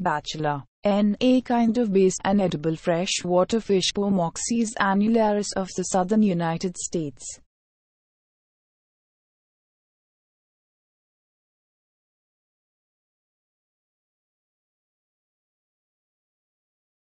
Bachelor. N. A kind of base and edible freshwater fish Pomoxys annularis of the southern United States.